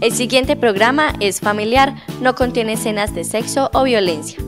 El siguiente programa es familiar, no contiene escenas de sexo o violencia.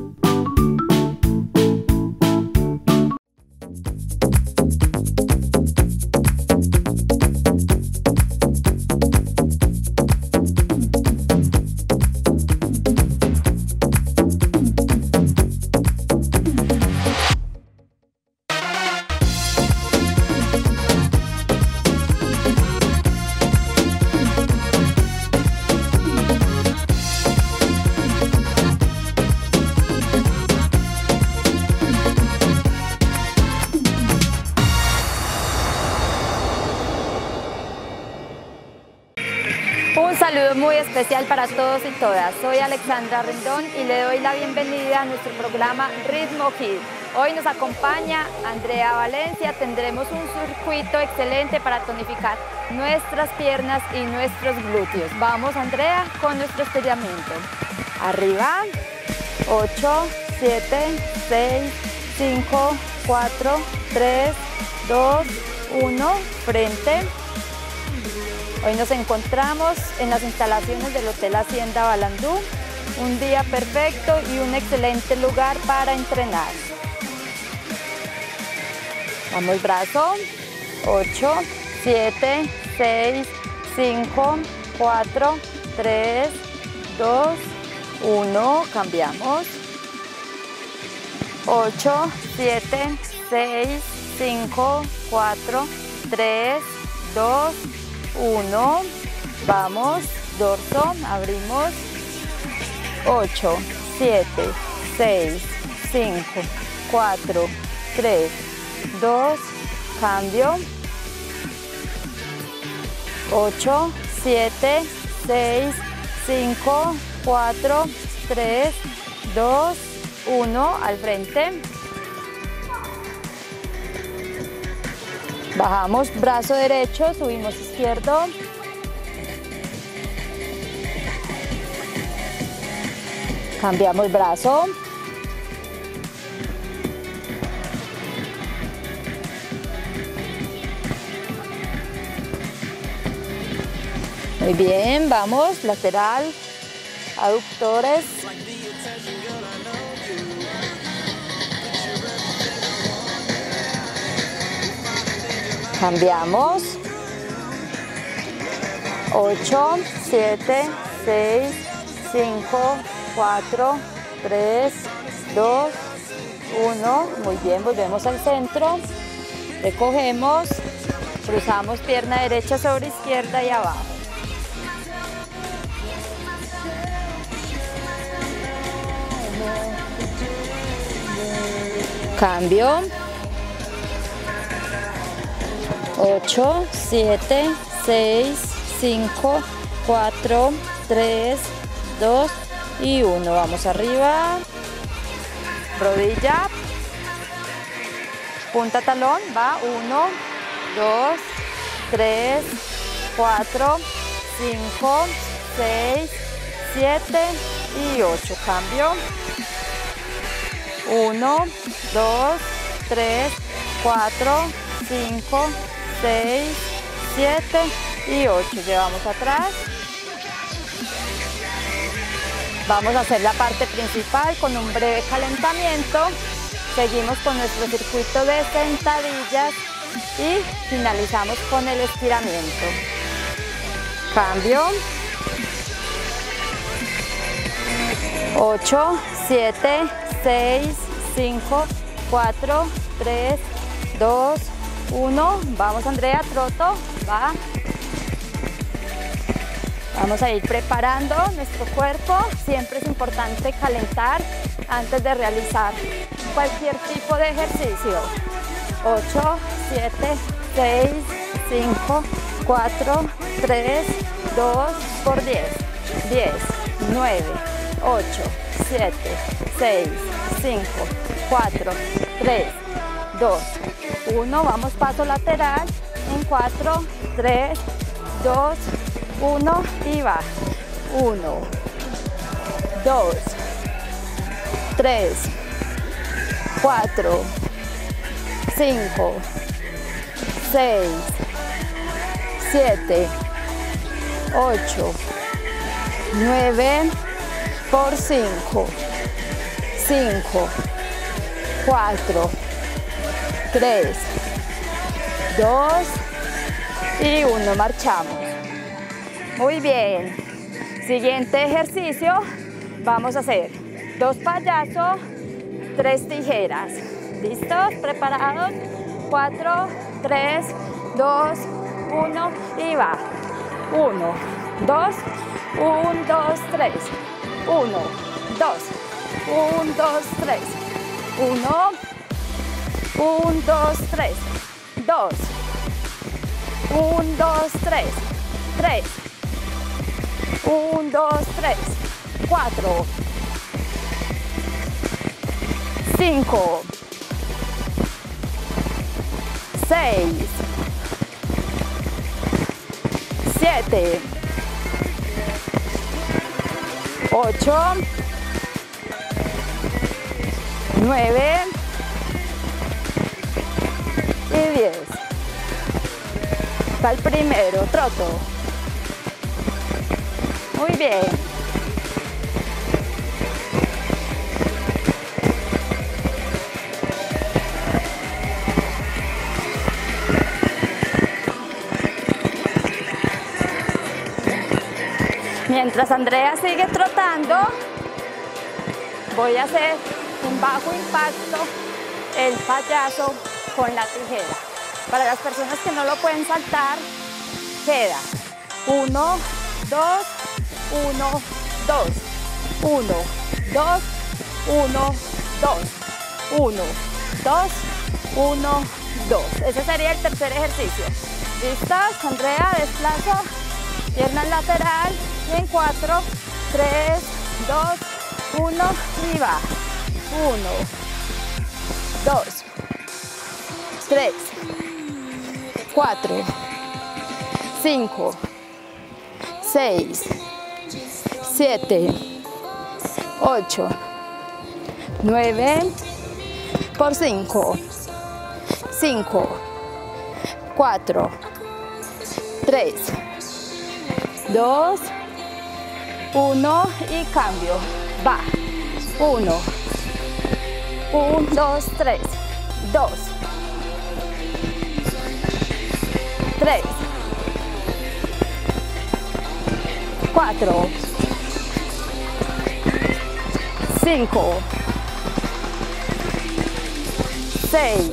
Especial para todos y todas. Soy Alexandra Rendón y le doy la bienvenida a nuestro programa Ritmo Kid. Hoy nos acompaña Andrea Valencia. Tendremos un circuito excelente para tonificar nuestras piernas y nuestros glúteos. Vamos, Andrea, con nuestro estiramiento. Arriba. 8, 7, 6, 5, 4, 3, 2, 1. Frente. Hoy nos encontramos en las instalaciones del Hotel Hacienda Balandú, un día perfecto y un excelente lugar para entrenar. Vamos brazo, 8, 7, 6, 5, 4, 3, 2, 1, cambiamos. 8, 7, 6, 5, 4, 3, 2, 1, vamos, dorso, abrimos, 8, 7, 6, 5, 4, 3, 2, cambio, 8, 7, 6, 5, 4, 3, 2, 1, al frente. Bajamos brazo derecho, subimos izquierdo. Cambiamos brazo. Muy bien, vamos, lateral, aductores. Cambiamos. 8, 7, 6, 5, 4, 3, 2, 1. Muy bien, volvemos al centro. Recogemos. Cruzamos pierna derecha sobre izquierda y abajo. Cambio. 8, 7, 6, 5, 4, 3, 2 y 1. Vamos arriba. Rodilla. Punta talón. Va. 1, 2, 3, 4, 5, 6, 7 y 8. Cambio. 1, 2, 3, 4, 5, 6, 7 y 8. Llevamos atrás. Vamos a hacer la parte principal con un breve calentamiento. Seguimos con nuestro circuito de sentadillas y finalizamos con el estiramiento. Cambio. 8, 7, 6, 5, 4, 3, 2, 1. Vamos Andrea, troto, va. Vamos a ir preparando nuestro cuerpo. Siempre es importante calentar antes de realizar cualquier tipo de ejercicio. 8, 7, 6, 5, 4, 3, 2 por 10. 10, 9, 8, 7, 6, 5, 4, 3, 2, 1. Vamos paso lateral en 4, 3, 2, 1 y va. 1, 2, 3, 4, 5, 6, 7, 8, 9 por 5, 5, 4, 3, 2 y 1. Marchamos. Muy bien. Siguiente ejercicio. Vamos a hacer dos payasos, tres tijeras. ¿Listos? ¿Preparados? 4, 3, 2, 1 y va. 1, 2, 1, 2, 3. 1, 2, 1, 2, 3. 1, 1, 2, 3. 2, 1, 2, 3. 3, 1, 2, 3. 4, 5, 6, 7, 8, 9 y 10. Va el primero, troto. Muy bien. Mientras Andrea sigue trotando, voy a hacer un bajo impacto, el payaso con la tijera. Para las personas que no lo pueden saltar, queda 1, 2, 1, 2, 1, 2, 1, 2, 1, 2, 1, 2. Ese sería el tercer ejercicio. ¿Listas? Andrea, desplazo, pierna lateral, en 4, 3, 2, 1 y va. 1, 2, 3, 4, 5, 6, 7, 8, 9, por 5, 5, 4, 3, 2, 1 y cambio. Va. 1, 1, 2, 3, 2, 3, 4, 5, 6.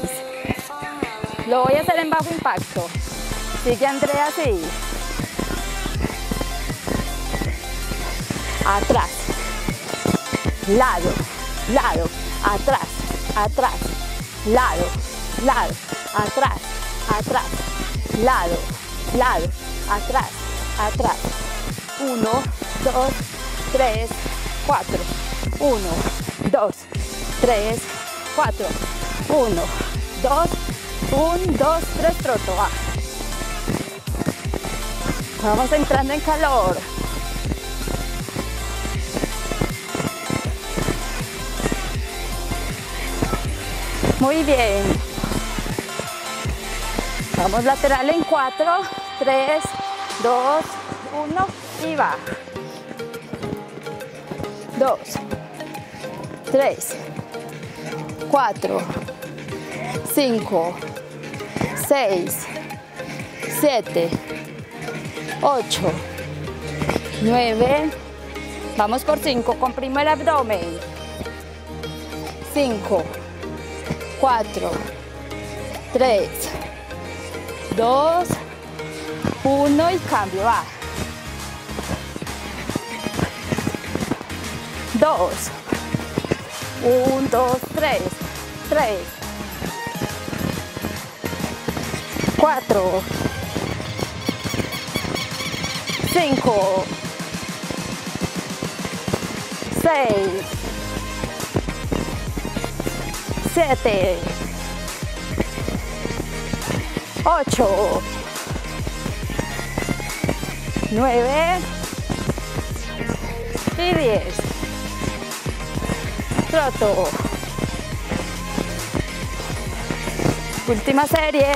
Lo voy a hacer en bajo impacto. Sigue Andrea así. Atrás. Lado, lado, atrás, atrás, lado, lado, atrás, atrás, lado, lado, atrás, atrás. 1, 2, 3, 4. 1, 2, 3, 4. 1, 2, 1, 2, 3, troto. Va. Vamos entrando en calor. Muy bien. Vamos lateral en 4, 3, 2, 1 y va. 2, 3, 4, 5, 6, 7, 8, 9. Vamos por 5. Comprimo el abdomen. 5, 4, 3, 2, 1 y cambio. Va. 2, 1, 2, 3, 3, 4, 5, 6, 7, 8, 9 y 10. Troto. Última serie.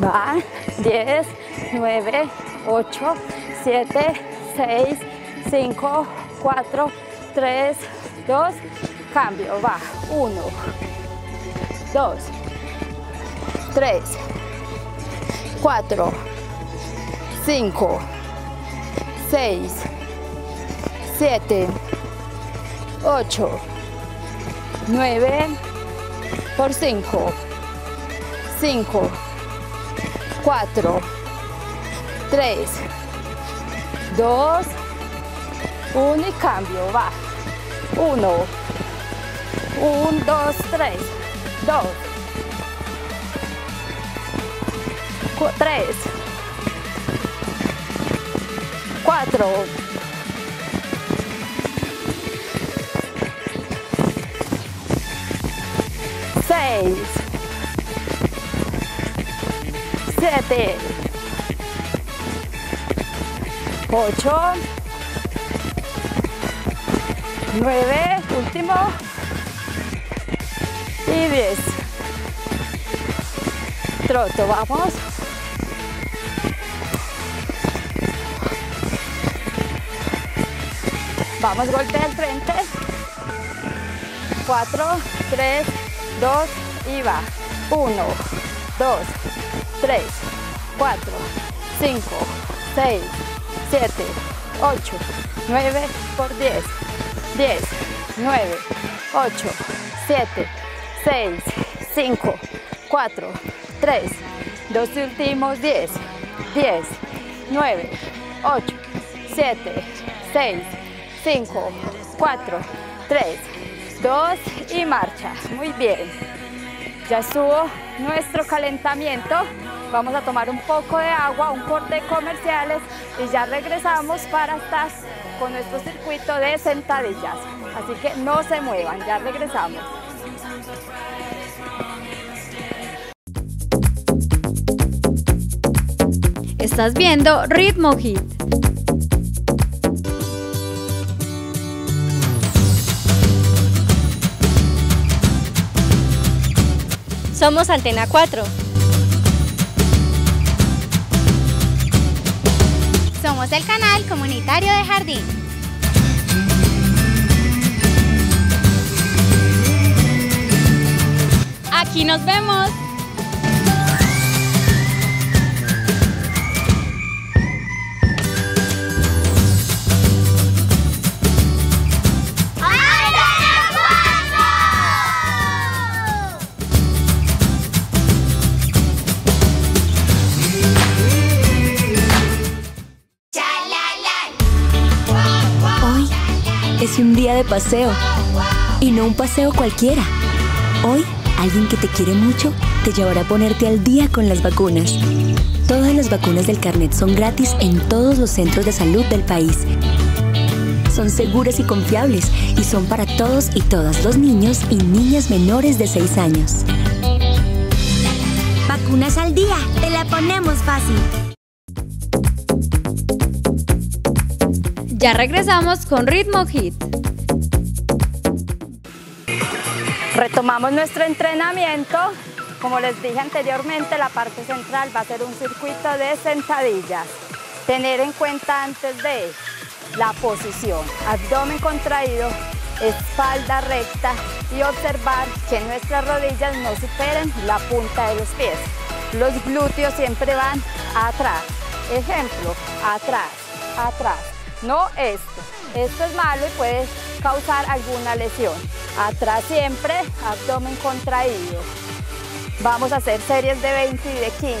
Va, 10, 9, 8, 7, 6, 5, 4, 3, 2, cambio, va, 1, 2, 3, 4, 5, 6, 7, 8, 9, por 5, 5, 4, 3, 2, 1 y cambio, va. 1, 1, 2, 3, 2, 3, 4, 6, 7, 8, 9, último y 10. Troto, vamos. Vamos, golpe al frente. 4, 3, 2 y va. 1, 2, 3, 4, 5, 6, 7, 8, 9 por 10. 10, 9, 8, 7, 6, 5, 4, 3, dos últimos 10, 10, 9, 8, 7, 6, 5, 4, 3, 2 y marcha. Muy bien. Ya estuvo nuestro calentamiento. Vamos a tomar un poco de agua, un corte de comerciales y ya regresamos para estar con nuestro circuito de sentadillas. Así que no se muevan, ya regresamos. Estás viendo Ritmo Hit. Somos Antena 4. Somos el canal comunitario de Jardín. Aquí nos vemos. De paseo y no un paseo cualquiera. Hoy alguien que te quiere mucho te llevará a ponerte al día con las vacunas. Todas las vacunas del carnet son gratis en todos los centros de salud del país. Son seguras y confiables y son para todos y todas los niños y niñas menores de 6 años. Vacunas al día, te la ponemos fácil. Ya regresamos con Ritmo Hit. Retomamos nuestro entrenamiento. Como les dije anteriormente, la parte central va a ser un circuito de sentadillas. Tener en cuenta antes de la posición, abdomen contraído, espalda recta y observar que nuestras rodillas no superen la punta de los pies. Los glúteos siempre van atrás. Ejemplo, atrás, atrás. No esto. Esto es malo y puede causar alguna lesión. Atrás siempre, abdomen contraído. Vamos a hacer series de 20 y de 15.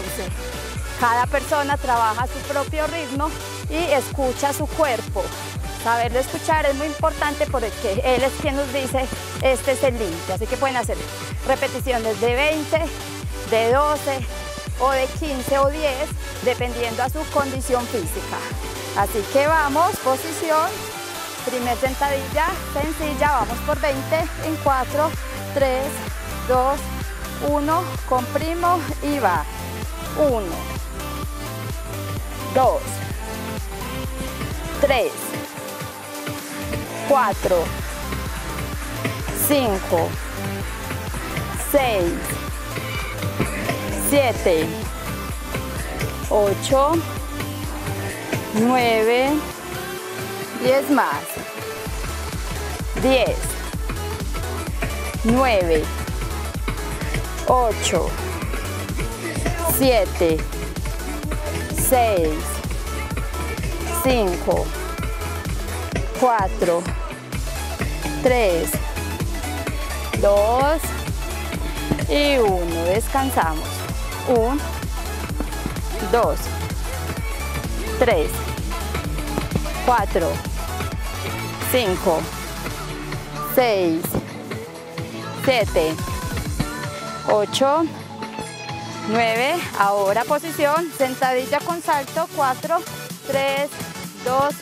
Cada persona trabaja su propio ritmo y escucha su cuerpo. Saberlo escuchar es muy importante porque él es quien nos dice este es el límite. Así que pueden hacer repeticiones de 20, de 12 o de 15 o 10, dependiendo a su condición física. Así que vamos, posición, primer sentadilla, sencilla, vamos por 20 en 4, 3, 2, 1, comprimo y va. 1, 2, 3, 4, 5, 6, 7, 8, 9, 10 más, 10, 9, 8, 7, 6, 5, 4, 3, 2 y 1. Descansamos. 1, 2, 3, 4, 5, 6, 7, 8, 9. Ahora posición, sentadilla con salto. 4, 3, 2,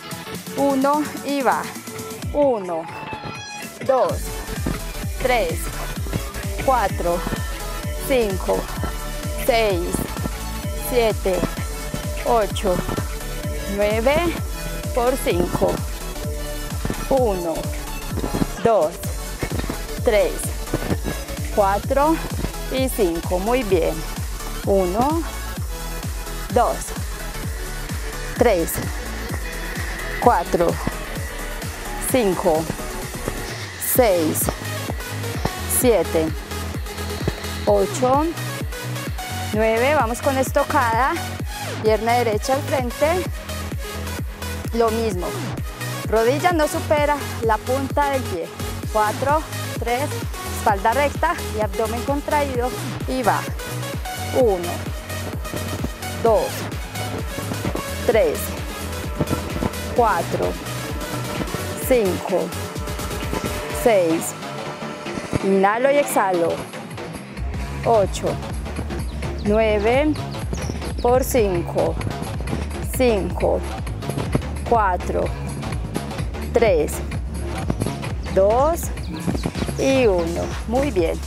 1 y va. 1, 2, 3, 4, 5, 6, 7, 8, 9 por 5. 1, 2, 3, 4 y 5. Muy bien. 1, 2, 3, 4, 5, 6, 7, 8, 9. Vamos con estocada. Pierna derecha al frente. Lo mismo. Rodilla no supera la punta del pie. 4, 3, espalda recta y abdomen contraído. Y va. 1, 2, 3, 4, 5, 6. Inhalo y exhalo. 8, 9 por 5, 5, 4, 3, 2 y 1. Muy bien.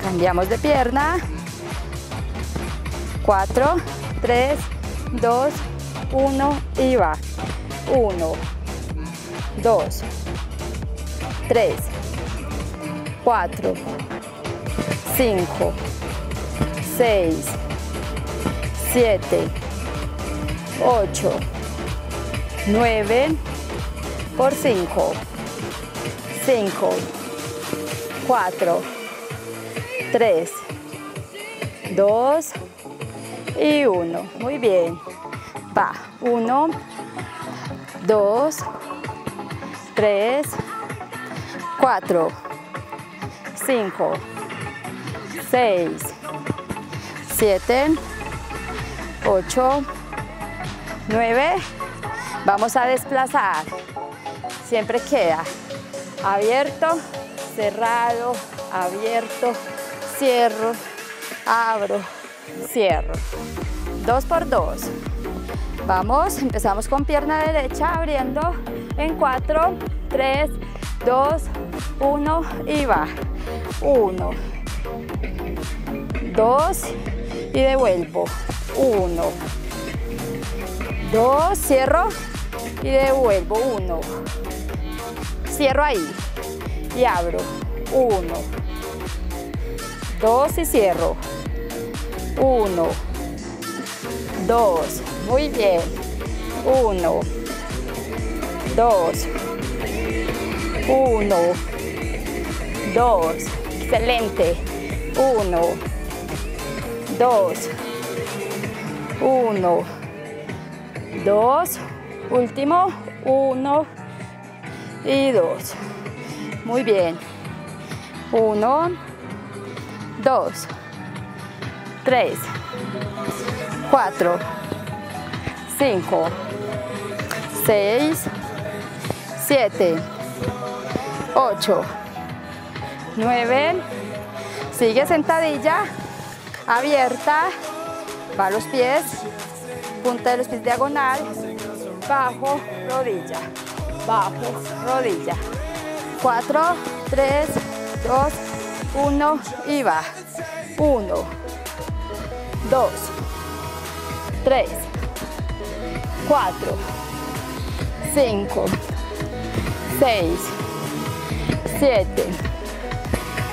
Cambiamos de pierna. 4, 3, 2, 1 y va. 1, 2, 3, 4, 5, 6, 7, 8, 9 por 5, 5, 4, 3, 2 y 1. Muy bien. Va. 1, 2, 3, 4, 5, 6, 7, 8, 9. Vamos a desplazar. Siempre queda abierto, cerrado, abierto, cierro, abro, cierro. Dos por dos. Vamos, empezamos con pierna derecha abriendo en 4, 3, 2, 1 y va. 1, 2 y devuelvo. 1, 2, cierro y devuelvo. 1, cierro ahí y abro. 1, 2 y cierro. 1, 2, muy bien. 1, 2, 1, 2, excelente. 1, 2, 1, 2, último, 1 y 2. Muy bien. 1, 2, 3, 4, 5, 6, 7, 8, 9, sigue sentadilla, abierta, va los pies, punta de los pies diagonal, bajo, rodilla, bajo, rodilla. 4, 3, 2, 1 y va. 1, 2, 3, 4, 5, 6, 7,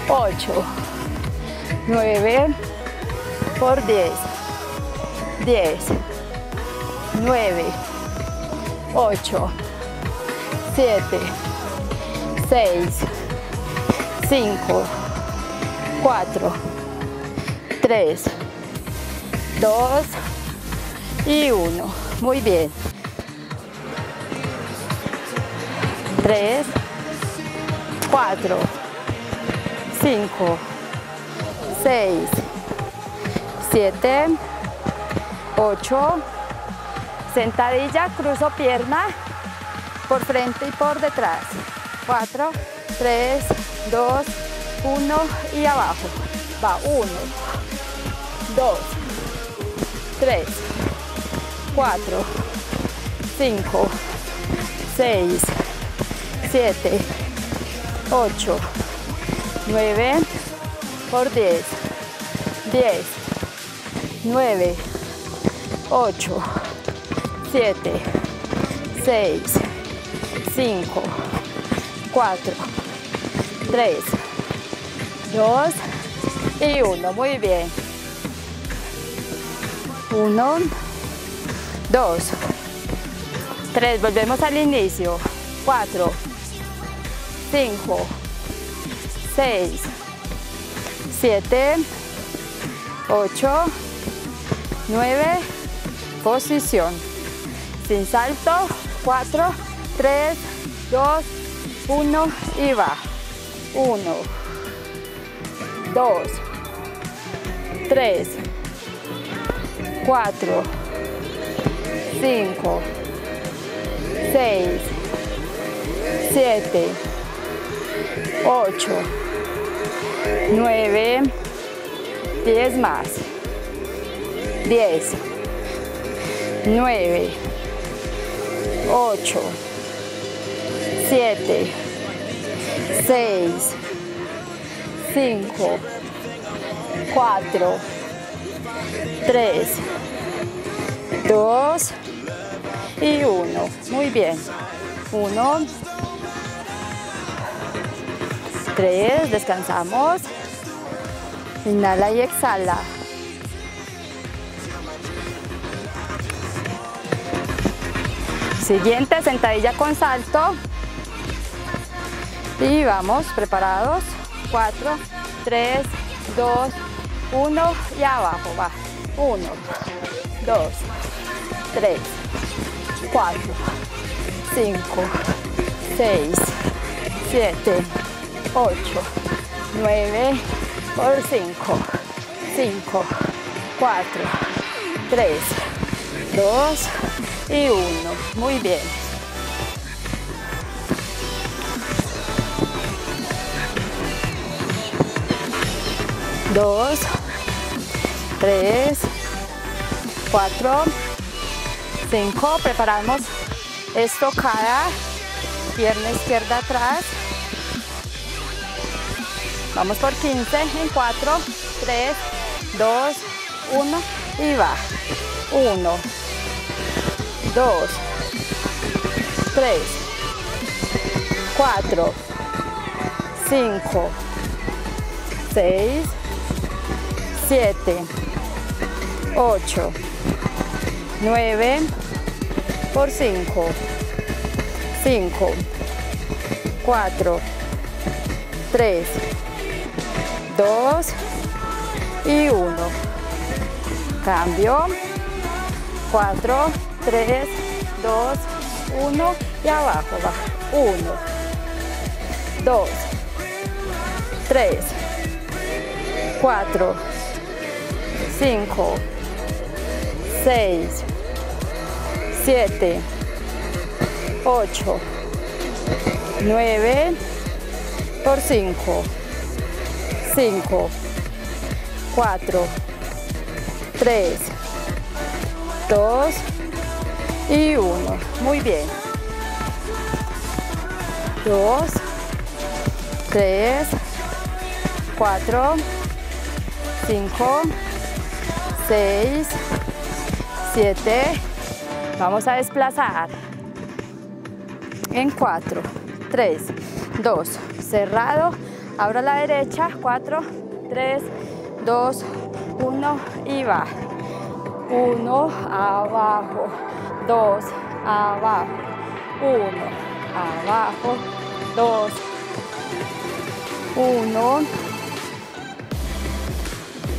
8, 9 por 10, 10, 9, 8, 7, 6, 5, 4, 3, 2 y 1. Muy bien. 3, 4, 5, 6, 7, 8, sentadilla, cruzo pierna por frente y por detrás. 4, 3, 2, 1 y abajo. Va 1, 2, 3, 4, 5, 6, 7, 8, 9, por 10, 10, 9, 8, 7, 6, 5, 4, 3, 2 y 1. Muy bien. 1, 2, 3. Volvemos al inicio. 4, 5, 6, 7, 8, 9, posición. Sin salto, 4, 3, 2, 1 y va. 1, 2, 3, 4, 5, 6, 7, 8, 9, 10 más, 10, 9, 8, 7, 6, 5, 4, 3, 2 y 1. Muy bien. 1, 3, descansamos. Inhala y exhala. Siguiente, sentadilla con salto. Y vamos, preparados. 4, 3, 2, 1 y abajo. Va. 1, 2, 3, 4, 5, 6, 7, 8, 9, por 5, 5, 4, 3, 2 y 1. Muy bien. Dos, tres, cuatro, cinco. Preparamos estocada, pierna izquierda atrás. Vamos por 15 en 4, 3, 2, 1 y va. 1, 2, 3, 4, 5, 6, 7, 8, 9, por 5, 5, 4, 3, 2 y 1. Cambio. 4, 3, 2, 1 y abajo va. 1, 2, 3, 4, 5, 6, 7, 8, 9, por 5, 5, 4, 3, 2 y 1. Muy bien. 2, 3, 4, 5, 6, 7. Vamos a desplazar. En 4, 3, 2, cerrado. Abro la derecha. 4, 3, 2, 1 y va. 1, abajo. 2, abajo, 1, abajo, 2, 1,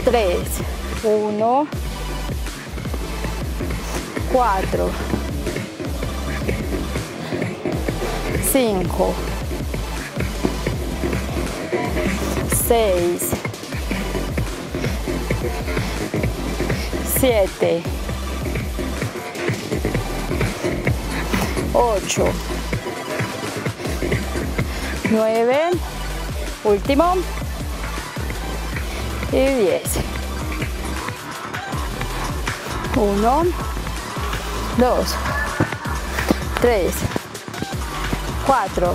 3, 1, 4, 5, 6, 7, 8, 9, último. Y 10. 1, 2, 3, 4,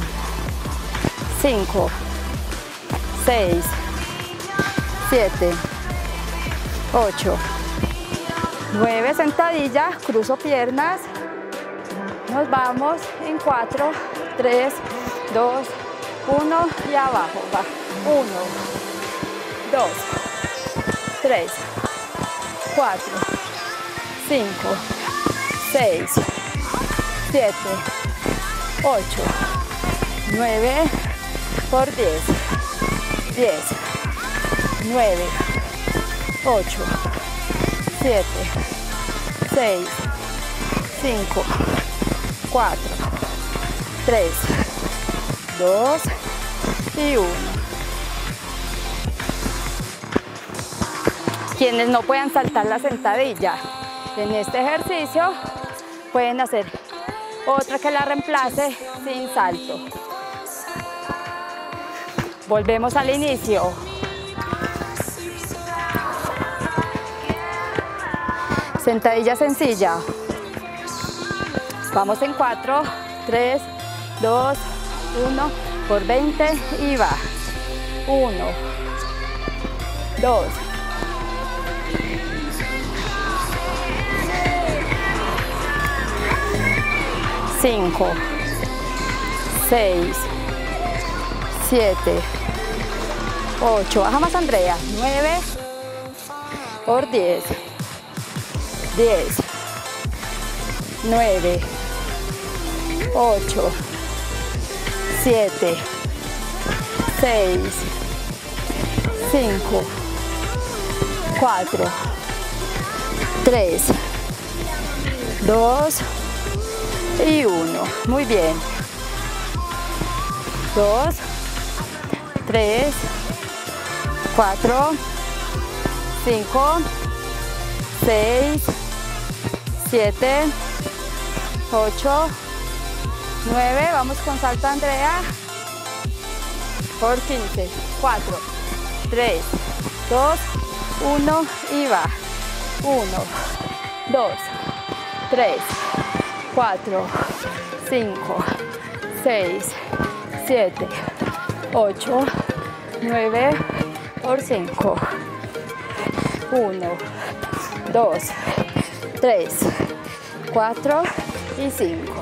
5, 6, 7, 8, 9 sentadillas, cruzo piernas, nos vamos en 4, 3, 2, 1 y abajo, va, 1, 2, 3, 4, 5, 6, 7, 8, 9, por 10, 10, 9, 8, 7, 6, 5, 4, 3, 2 y 1. Quienes no puedan saltar la sentadilla en este ejercicio pueden hacer otra que la reemplace sin salto. Volvemos al inicio. Sentadilla sencilla. Vamos en 4, 3, 2, 1, por 20 y va. 1, 2, 5, 6, 7, 8, baja más Andrea, 9 por 10, 10, 9, 8, 7, 6, 5, 4, 3, 2, y 1. Muy bien. 2, 3, 4, 5, 6, 7, 8, 9. Vamos con salto Andrea. Por 15. 4, 3, 2, 1 y va. 1, 2, 3, 4, 5, 6, 7, 8, 9 por 5. 1, 2, 3, 4 y 5.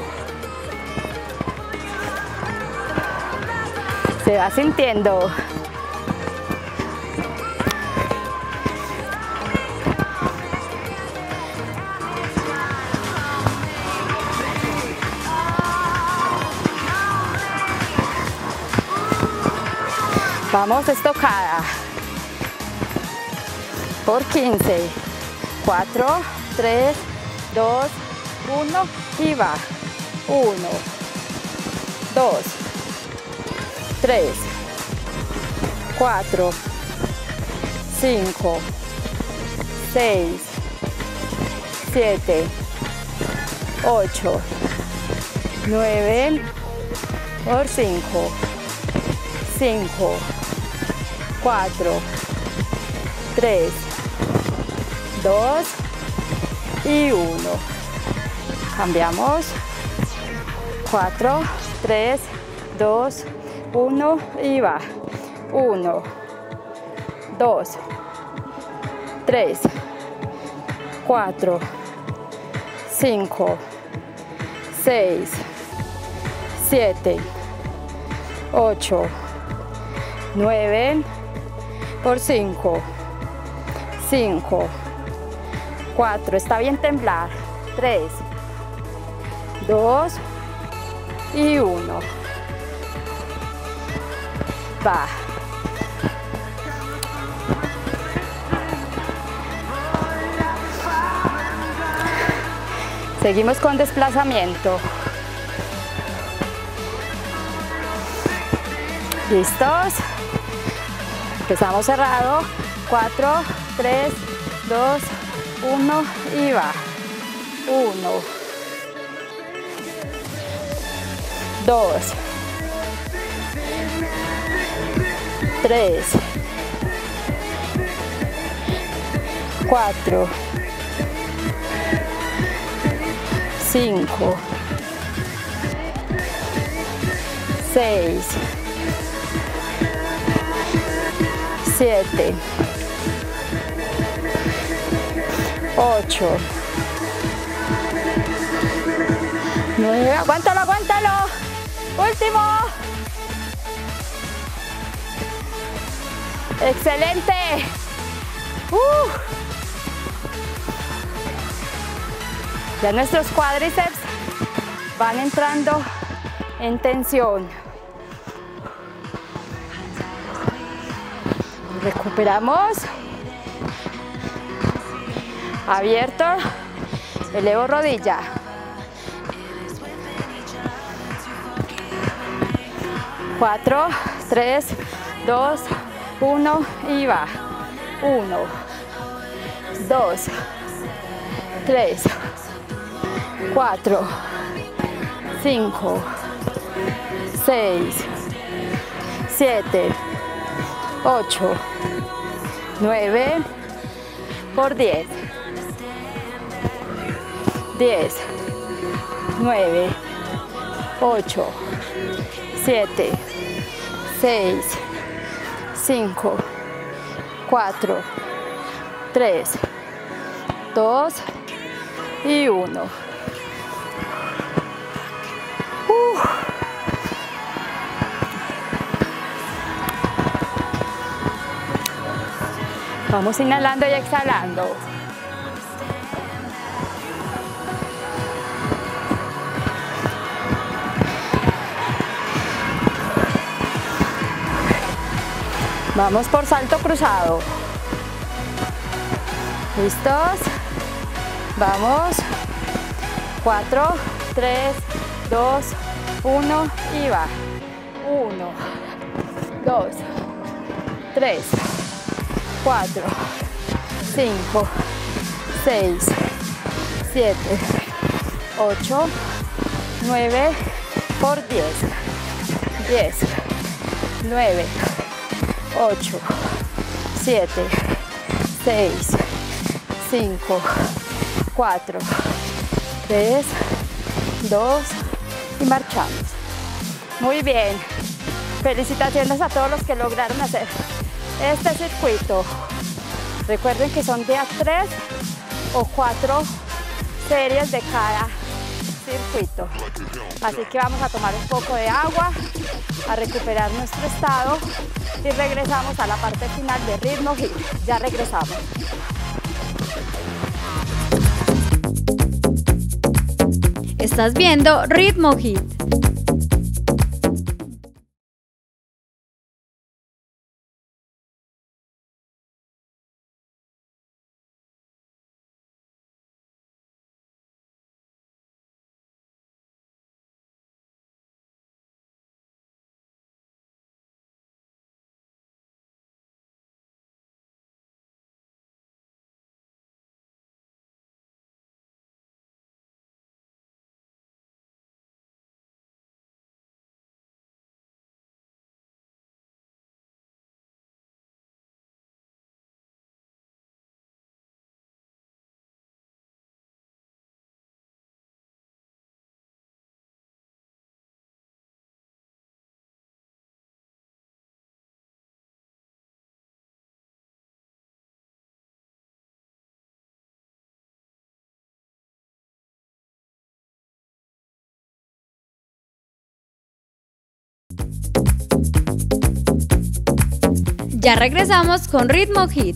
Se va sintiendo. Vamos estocada. Por 15. 4, 3, 2, 1 y va. 1, 2, 3, 4, 5, 6, 7, 8, 9, por 5, 5, 4, 3, 2 y 1. Cambiamos. 4, 3, 2, 1 y va. 1, 2, 3, 4, 5, 6, 7, 8, 9 por 5, 5, 4, está bien temblar, 3, dos y uno. Va. Seguimos con desplazamiento. ¿Listos? Empezamos cerrado. 4, 3, 2, 1 y va. 1, 2, 3, 4, 5, 6, 7, 8, 9, aguántalo, aguántalo, último, excelente, uh. ya nuestros cuádriceps van entrando en tensión. Recuperamos. Abierto. Elevo rodilla. Cuatro, tres, dos, uno y va. Uno, dos, tres, cuatro, cinco, seis, siete, 8, 9 por 10, 10, 9, 8, 7, 6, 5, 4, 3, 2 y 1. Vamos inhalando y exhalando. Vamos por salto cruzado. ¿Listos? Vamos. 4, 3, 2, 1 y va. 1, 2, 3, 4, 5, 6, 7, 8, 9, por 10. 10, 9, 8, 7, 6, 5, 4, 3, 2 y marchamos. Muy bien. Felicitaciones a todos los que lograron hacer este circuito. Recuerden que son día 3 o 4 series de cada circuito. Así que vamos a tomar un poco de agua, a recuperar nuestro estado y regresamos a la parte final de ritmo hit. Ya regresamos. Estás viendo Ritmo Hit. Ya regresamos con Ritmo Hit.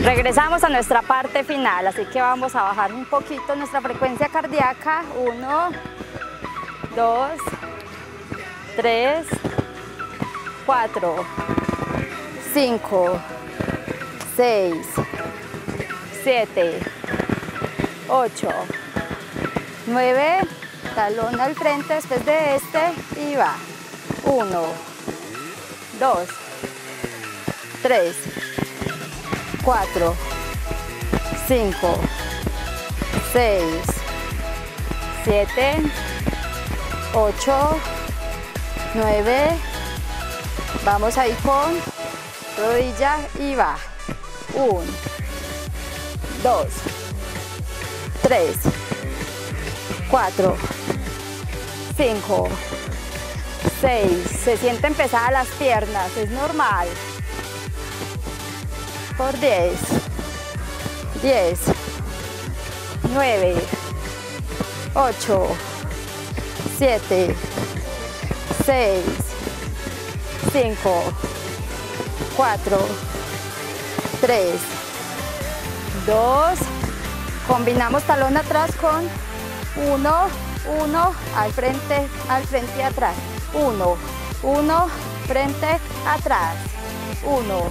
Regresamos a nuestra parte final, así que vamos a bajar un poquito nuestra frecuencia cardíaca. Uno, dos, tres, cuatro, cinco, seis, siete, ocho, nueve, talón al frente después de este y va. Uno, dos, tres, cuatro, cinco, seis, siete, ocho, nueve, vamos ahí con rodilla y va, un, dos, tres, cuatro, cinco, seis, se sienten pesadas las piernas, es normal, por diez, diez, nueve, ocho, siete, seis, cinco, cuatro, tres, dos, combinamos talón atrás con uno, uno, al frente, al frente y atrás, uno, uno, frente, atrás, uno,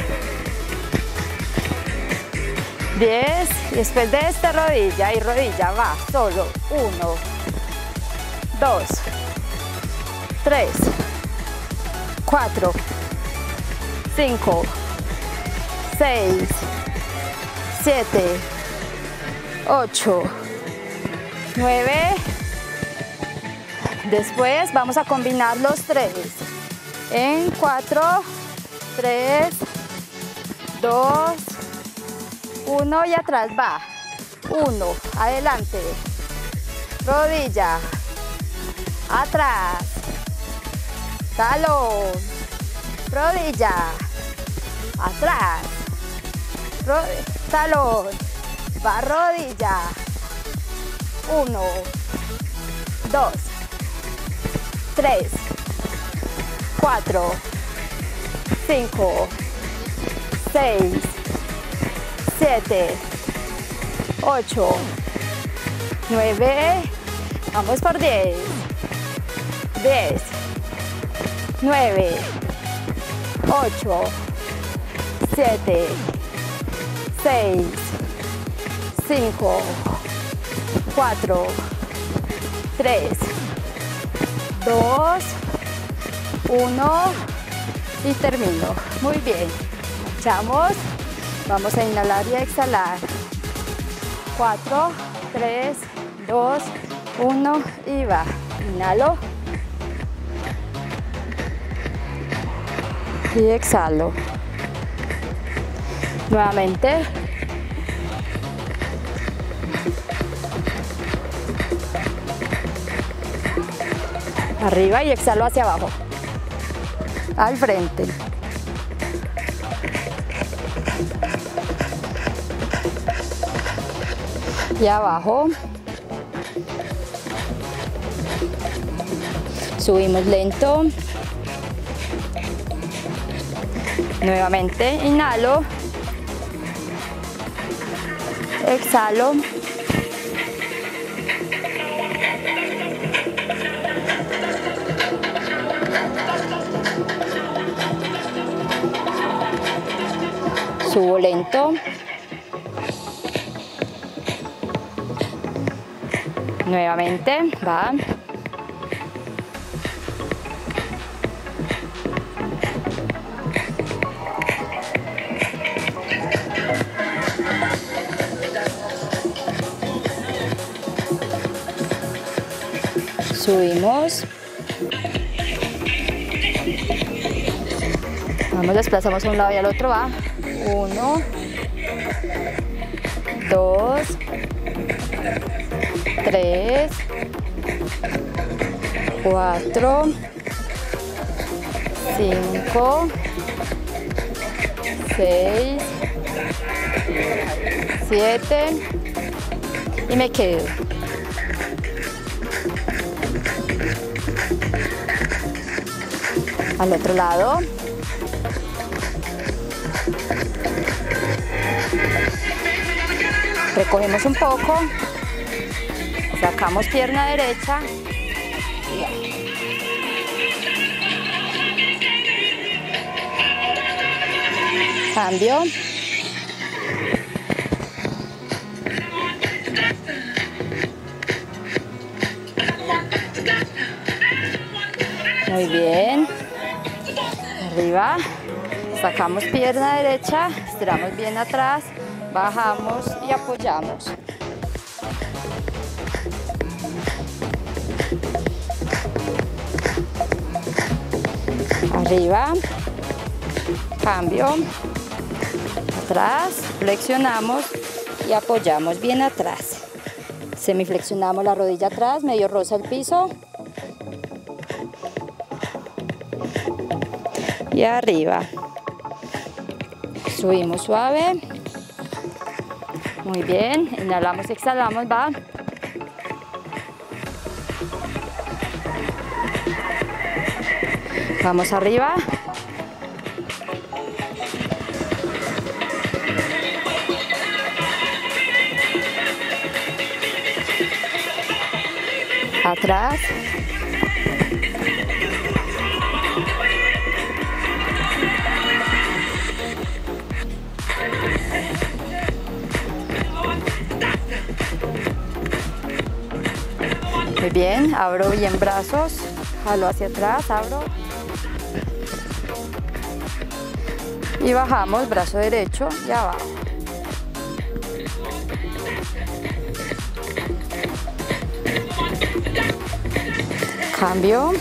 diez y después de esta rodilla y rodilla va solo uno, dos, tres, cuatro, cinco, seis, siete, ocho, nueve. Después vamos a combinar los tres en cuatro, tres, dos, uno y atrás va. Uno, adelante. Rodilla. Atrás. Talón. Rodilla. Atrás. Talón. Va rodilla. Uno. Dos. Tres. Cuatro. Cinco. Seis. 7, 8, 9, vamos por 10, 10, 9, 8, 7, 6, 5, 4, 3, 2, 1 y termino. Muy bien. Echamos. Vamos a inhalar y exhalar. 4, 3, 2, 1 y va. Inhalo. Y exhalo. Nuevamente. Arriba y exhalo hacia abajo. Al frente. Abajo. Subimos lento. Nuevamente inhalo. Exhalo. Subo lento. Nuevamente, va. Subimos. Vamos, desplazamos a un lado y al otro, va. Uno, dos, tres, cuatro, cinco, seis, siete y me quedo. Al otro lado. Recogemos un poco, sacamos pierna derecha Cambio. Muy bien. Arriba. Sacamos pierna derecha, estiramos bien atrás, bajamos y apoyamos. Arriba. Cambio. Atrás. Flexionamos y apoyamos bien atrás. Semiflexionamos la rodilla atrás, medio rosa el piso. Y arriba. Subimos suave. Muy bien. Inhalamos, exhalamos, va. Vamos arriba. Atrás. Muy bien, abro bien brazos, jalo hacia atrás, abro. Y bajamos, brazo derecho y abajo. Cambio.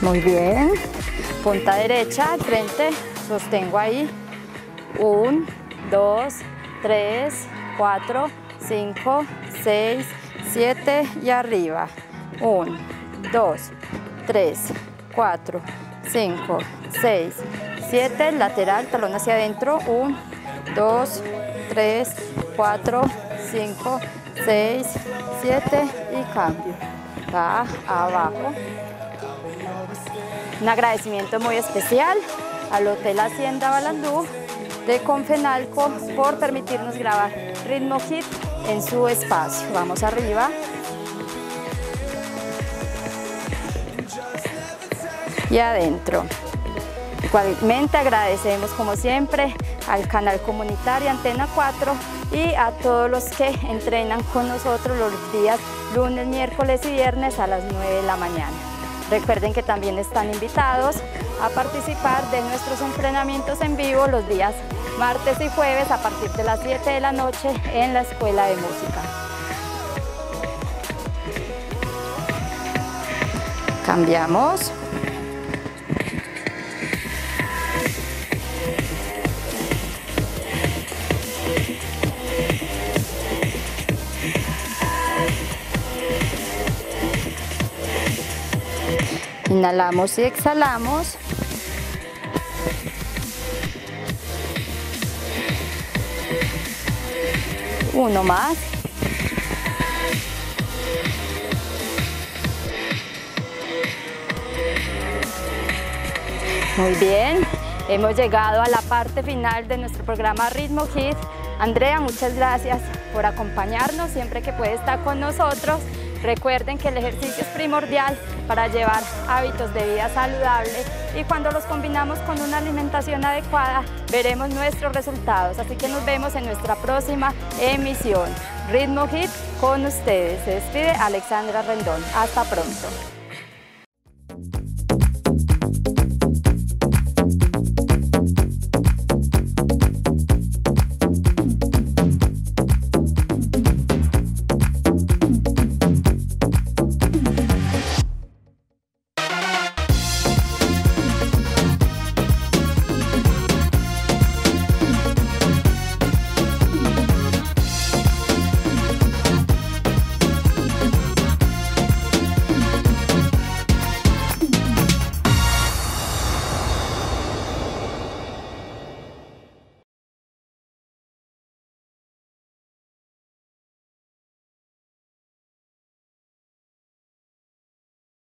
Muy bien. Punta derecha frente, sostengo ahí. Un, dos, tres, cuatro, cinco, seis, siete y arriba. Un, dos, tres, cuatro, cinco, seis, siete, lateral, talón hacia adentro. Un, dos, tres, cuatro, cinco, seis, siete y cambio. Va abajo. Un agradecimiento muy especial al Hotel Hacienda Balandú de Confenalco por permitirnos grabar Ritmo Hit en su espacio. Vamos arriba. Y adentro. Igualmente agradecemos como siempre al canal comunitario Antena 4 y a todos los que entrenan con nosotros los días lunes, miércoles y viernes a las 9 de la mañana. Recuerden que también están invitados a participar de nuestros entrenamientos en vivo los días martes y jueves a partir de las 7 de la noche en la Escuela de Música. Cambiamos. Inhalamos y exhalamos. Uno más. Muy bien, hemos llegado a la parte final de nuestro programa Ritmo Hit. Andrea, muchas gracias por acompañarnos siempre que puede estar con nosotros. Recuerden que el ejercicio es primordial para llevar hábitos de vida saludable y cuando los combinamos con una alimentación adecuada veremos nuestros resultados. Así que nos vemos en nuestra próxima emisión. Ritmo Hit con ustedes. Se despide Alexandra Rendón. Hasta pronto.